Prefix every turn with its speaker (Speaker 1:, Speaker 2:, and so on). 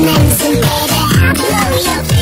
Speaker 1: medicine, baby. I'll blow you